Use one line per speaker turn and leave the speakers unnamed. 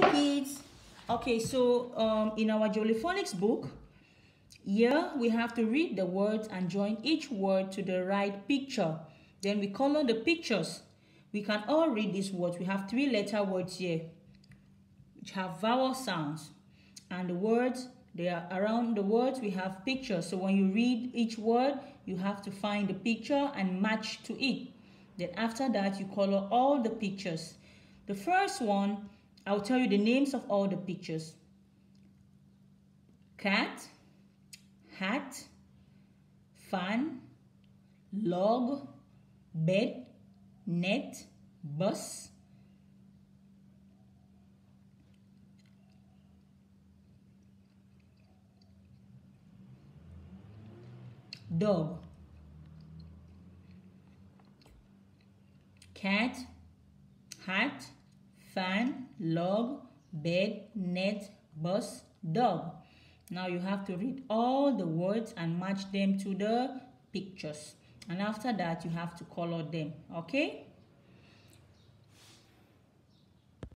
Kids. Okay, so um, in our Jolly Phonics book, here we have to read the words and join each word to the right picture. Then we color the pictures. We can all read these words. We have three letter words here which have vowel sounds. And the words, they are around the words we have pictures. So when you read each word, you have to find the picture and match to it. Then after that, you color all the pictures. The first one I'll tell you the names of all the pictures. Cat, hat, fan, log, bed, net, bus, dog, cat, hat, fan, log, bed, net, bus, dog. Now you have to read all the words and match them to the pictures. And after that, you have to color them, okay?